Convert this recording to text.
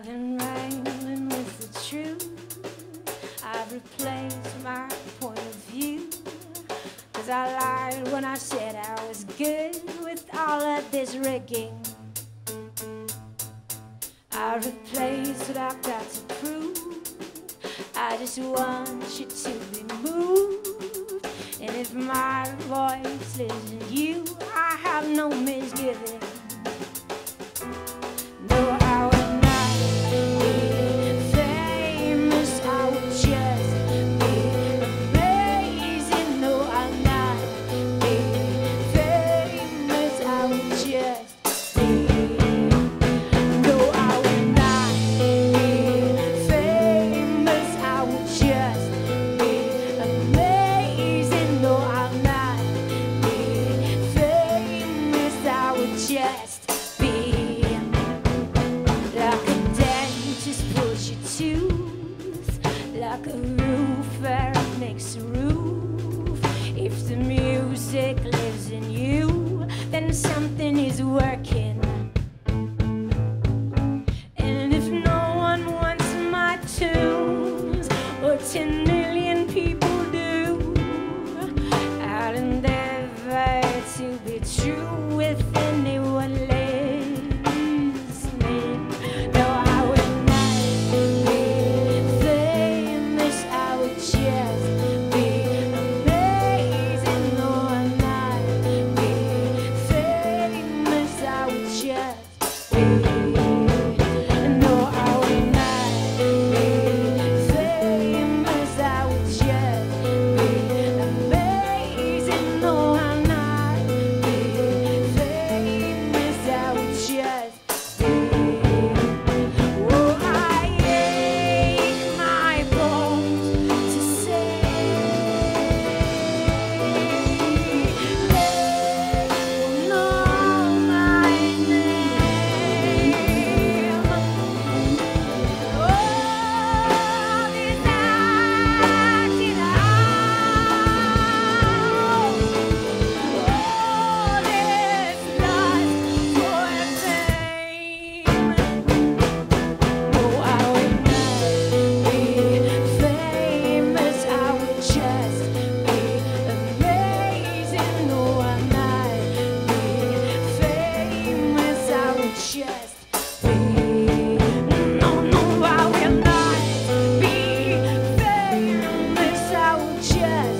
I've been wrangling with the truth. I've replaced my point of view. Cause I lied when I said I was good with all of this rigging. I replaced what I've got to prove. I just want you to be moved. And if my voice isn't you, I have no misgiving. music lives in you, then something is working. And if no one wants my tunes, or ten million people.